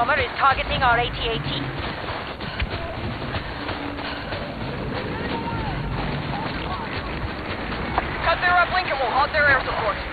Bomber is targeting our AT-AT. Cut their uplink and we'll halt their air support.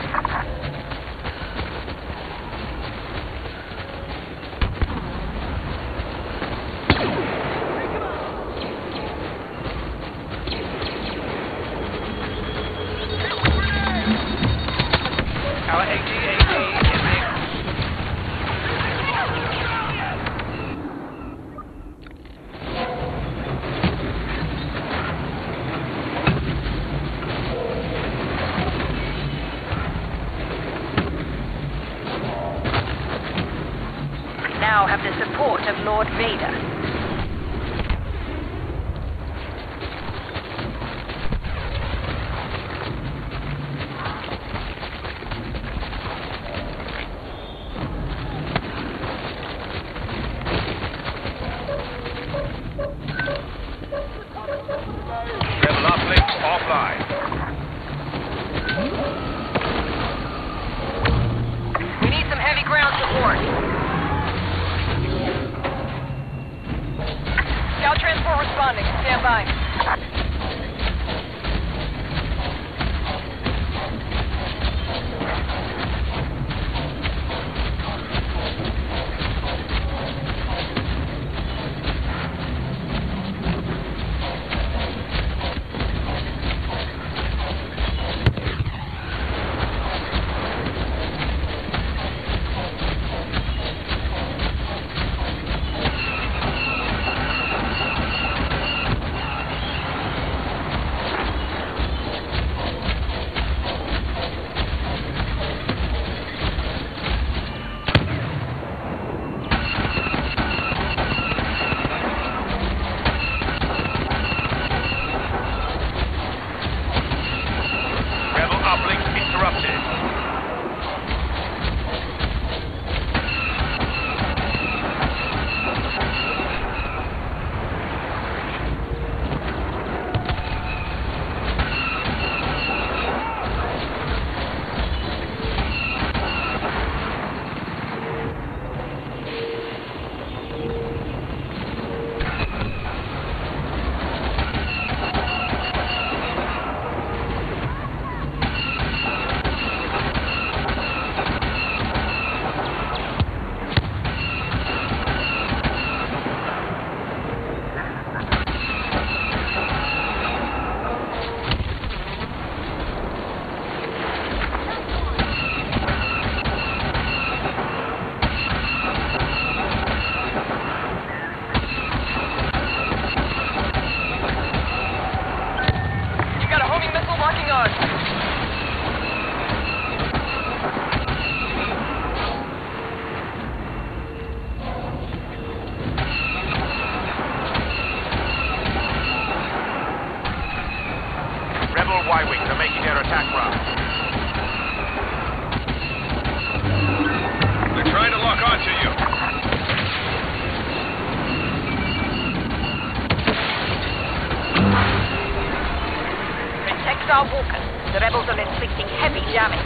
Our walkers. The rebels are inflicting heavy damage.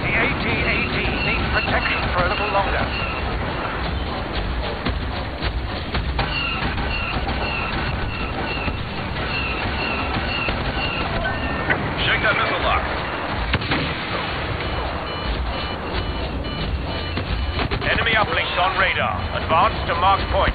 The AT-AT needs protection for a little longer. Advance to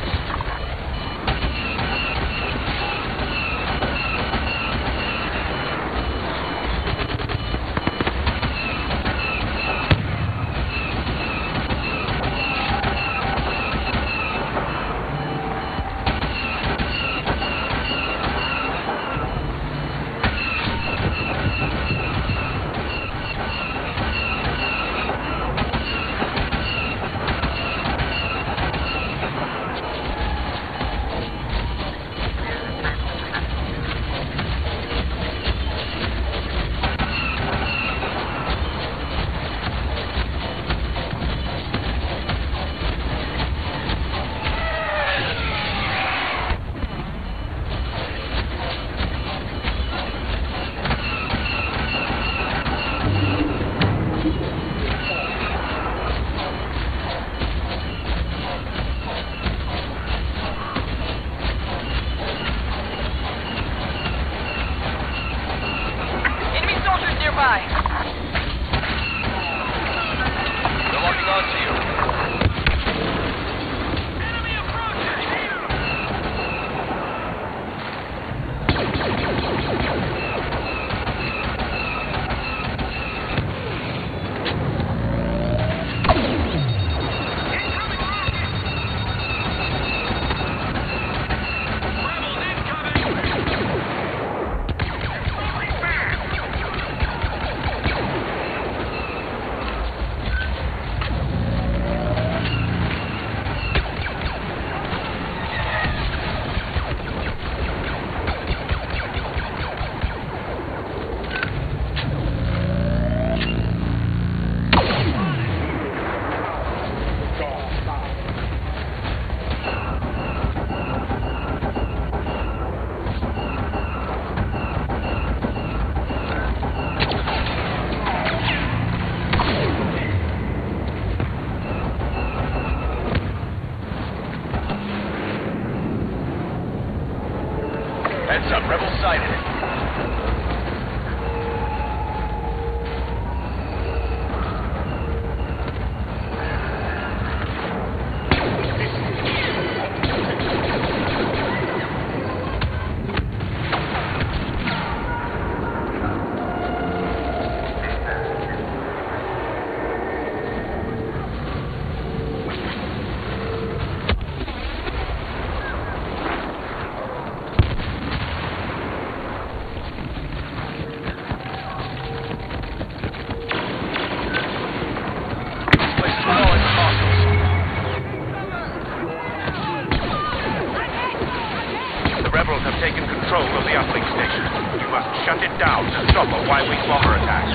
must shut it down to stop a Y-wing bomber attack.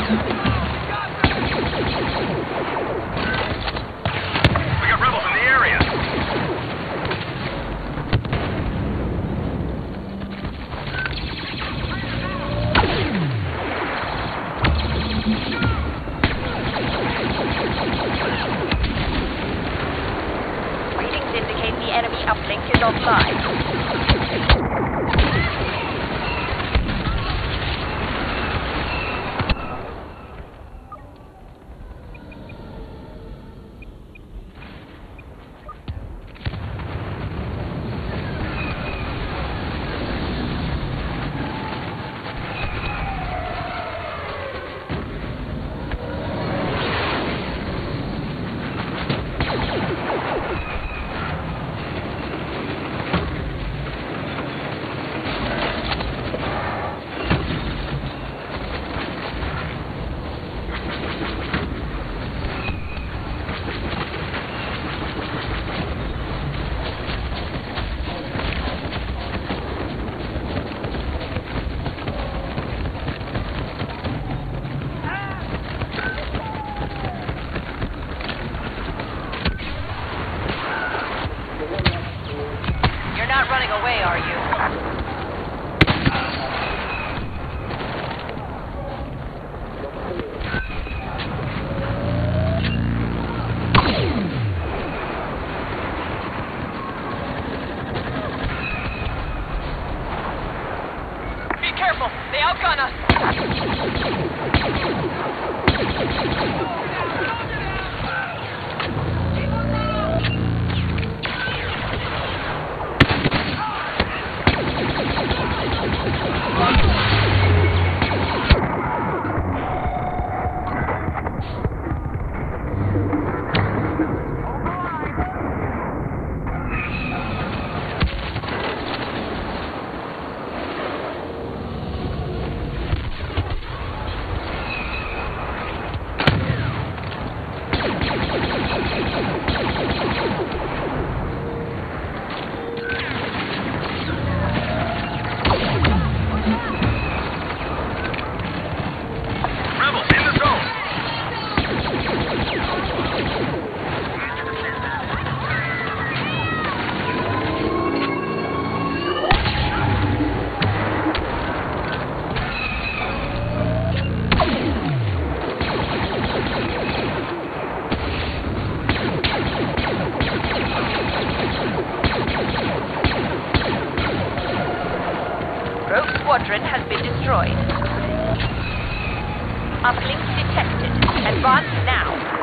We got rebels in the area. Readings indicate the enemy uplink is offline. away, are you? Advance now.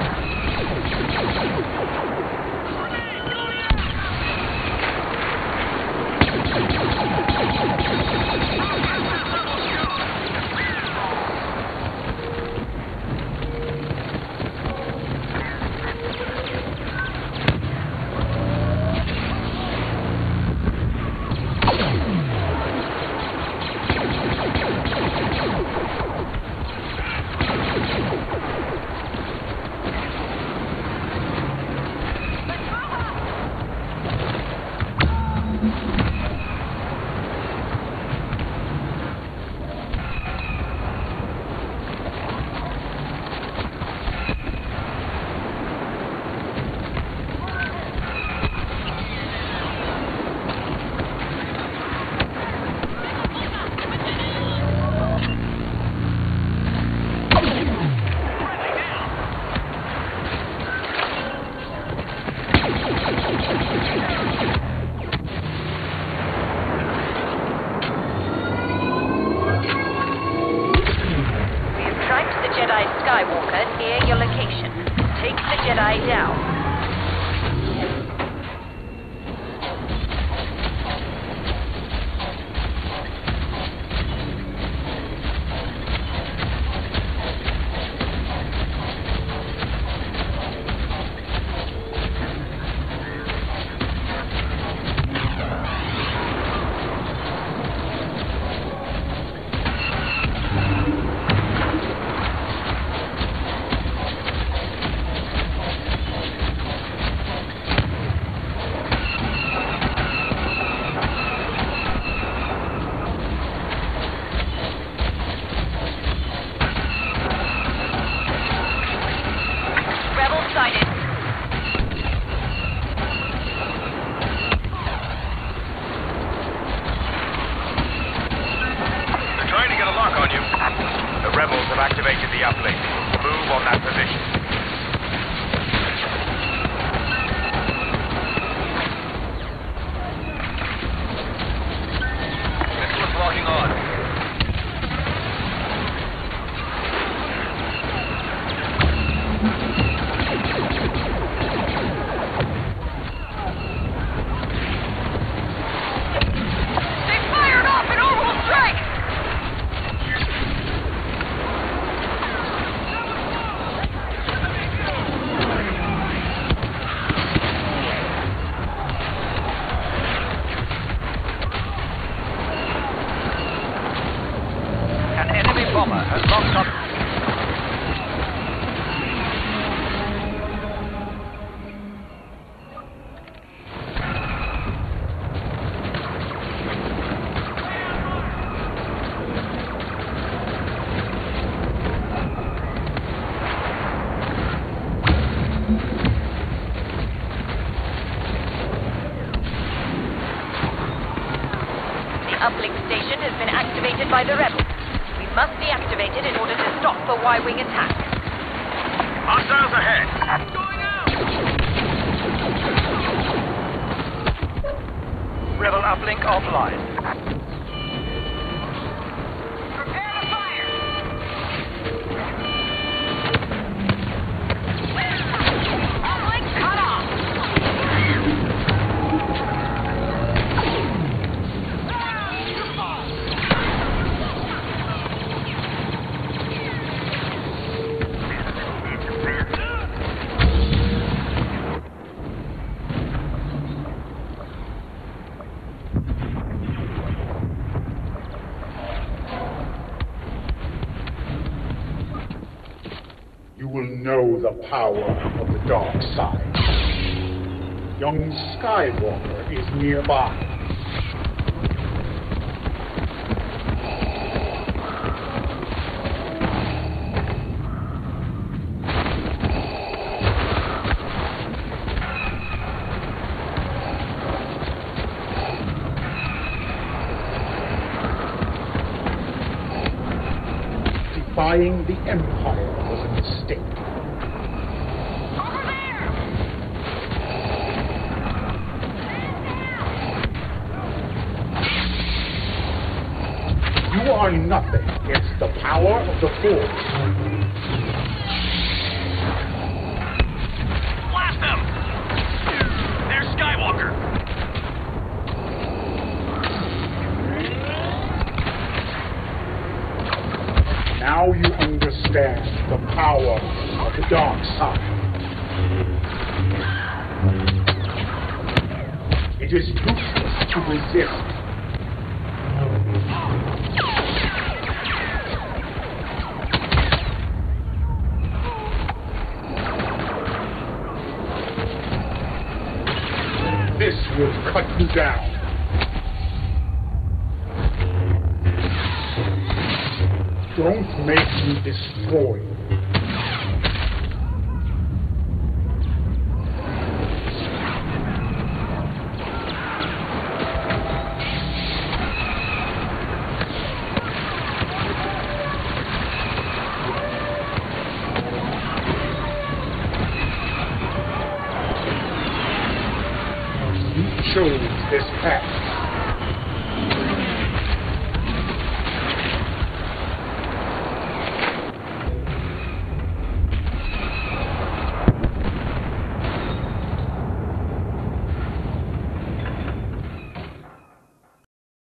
By the rebels. We must be activated in order to stop the Y-wing attack. Hostiles ahead. Rebel uplink offline. You will know the power of the dark side. Young Skywalker is nearby. Defying the Empire mistake. Over there! You are nothing against the power of the Force. Blast them! There's Skywalker! Now you understand the power of the dark side. It is useless to resist. This will cut you down. Don't make me destroy this path.